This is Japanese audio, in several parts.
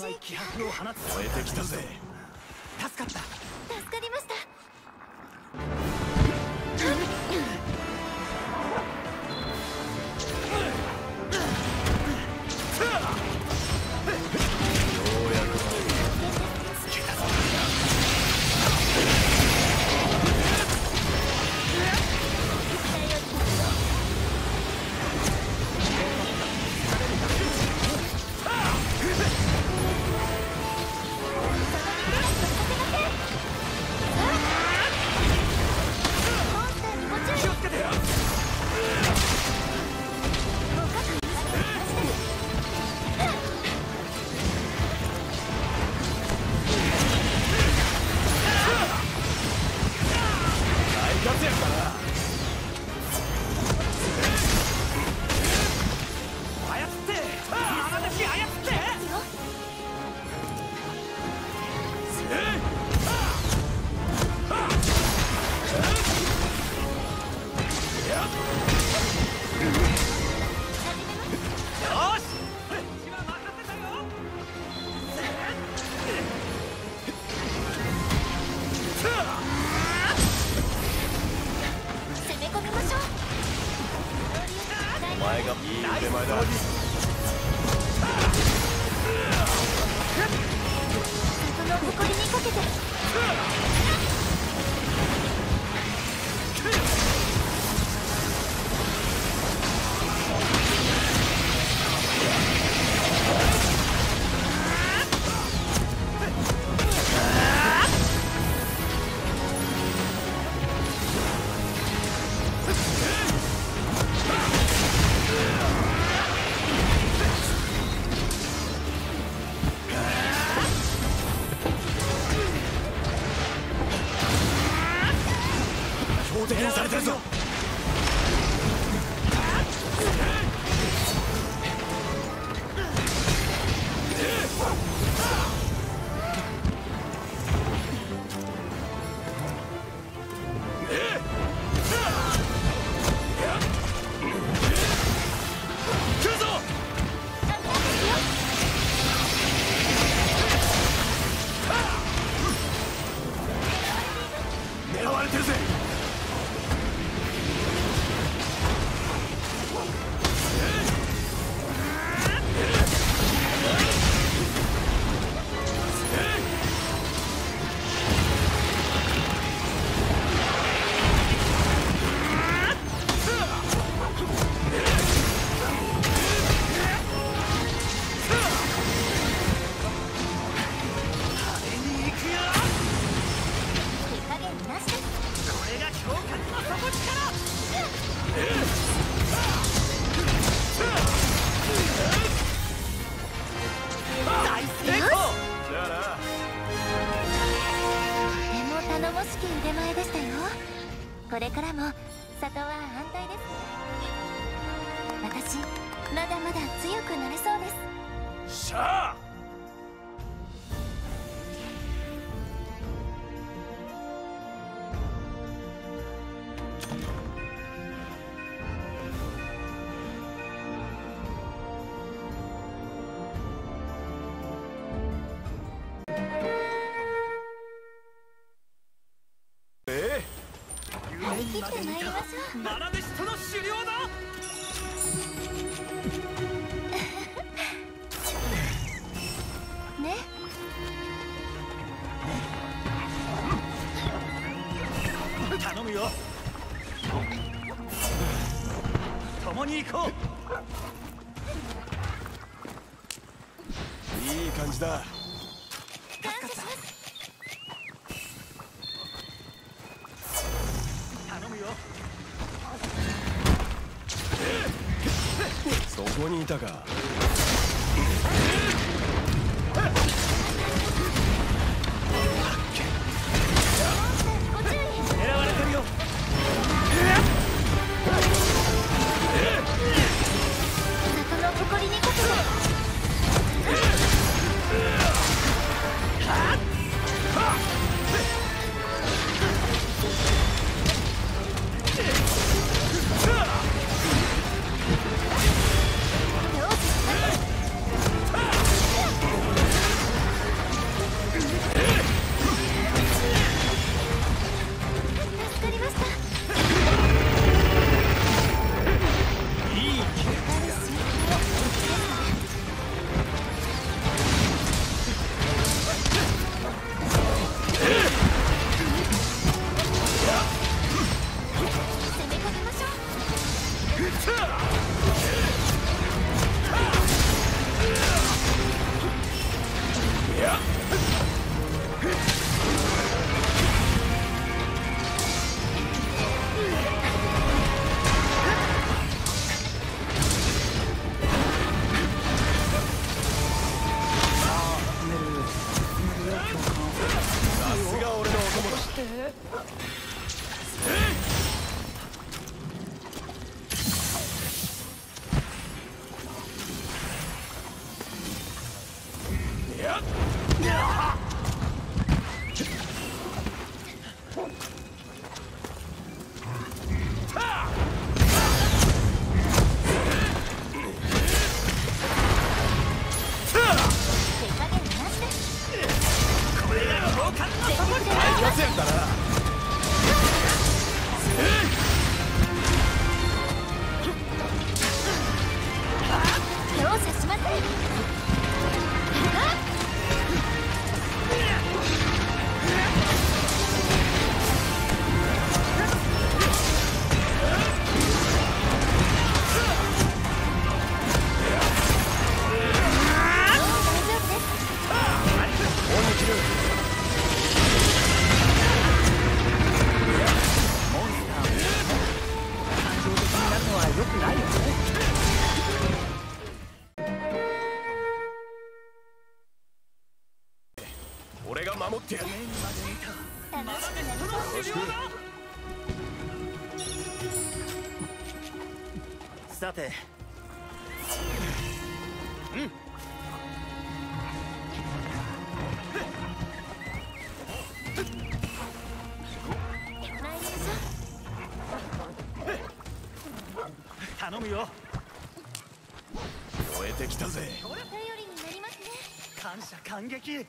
ない気迫を放つ。超えてきたぜ。right on. 攻撃されてるぞ。ちまだまだ強くなれそうです。しゃあええ、切ってまいりましょう。ラシとの狩猟だ。頼むよ。共に行こう。いい感じだ。感謝します頼むよ。そこにいたか。頼むよ。燃えてきたぜ。頼りになりますね。感謝感激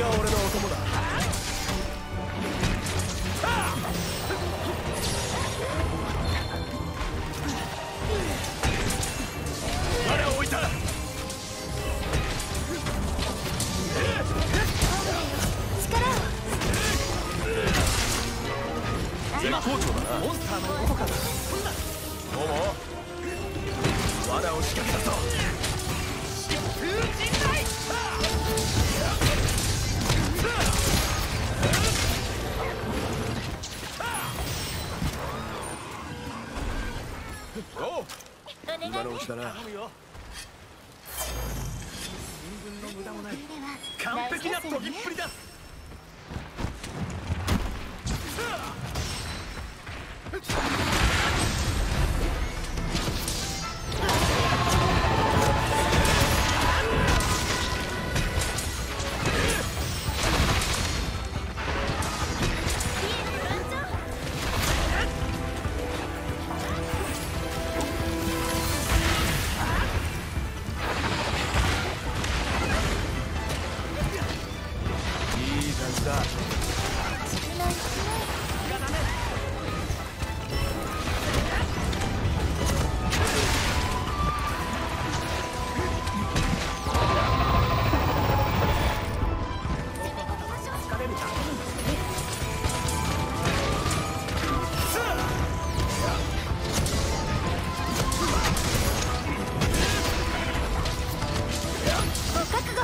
が俺のお供だ。罠を置いた？力を。絶好調だな。モンスターのどこかがモモ罠を仕掛けたぞ今のねうちだな。新聞の無駄もない完璧な飛びっぷりだ感じだ少ない少ない疲れるだご覚悟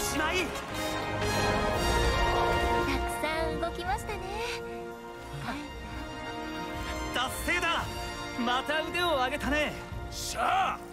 しまい。たくさん動きましたね。達成だ。また腕を上げたね。しゃあ